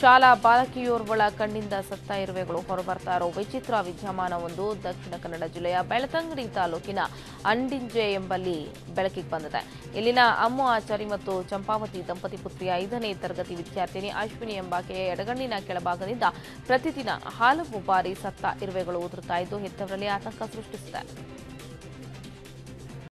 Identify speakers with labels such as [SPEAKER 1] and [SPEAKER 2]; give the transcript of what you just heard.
[SPEAKER 1] ಶಾಲಾ ಬಾಲಕಿಯೋರ್ವಳ ಕಣ್ಣಿಂದ ಸತ್ತ ಇರುವೆಗಳು ಹೊರಬರ್ತಾ ಇರೋ ವಿಚಿತ್ರ ವಿದ್ಯಮಾನವೊಂದು ದಕ್ಷಿಣ ಕನ್ನಡ ಜಿಲ್ಲೆಯ ಬೆಳತಂಗಡಿ ತಾಲೂಕಿನ ಅಂಡಿಂಜೆ ಎಂಬಲ್ಲಿ ಬೆಳಕಿಗೆ ಬಂದಿದೆ. ಇಲ್ಲಿನ ಅಮ್ಮು ಆಚಾರಿ ಮತ್ತು ಚಂಪಾವತಿ ದಂಪತಿ ಪುತ್ರಿಯ ಐದನೇ ತರಗತಿ ವಿದ್ಯಾರ್ಥಿನಿ ಅಶ್ವಿನಿ ಎಂಬಾಕೆಯ ಎಡಗಣ್ಣಿನ ಕೆಳಭಾಗದಿಂದ ಪ್ರತಿದಿನ ಹಲವು ಬಾರಿ ಸತ್ತ ಇರುವೆಗಳು ಉದುರುತ್ತಾ ಇದ್ದು, ಹೆತ್ತವರಲ್ಲಿ ಆತಂಕ ಸೃಷ್ಟಿಸಿದೆ.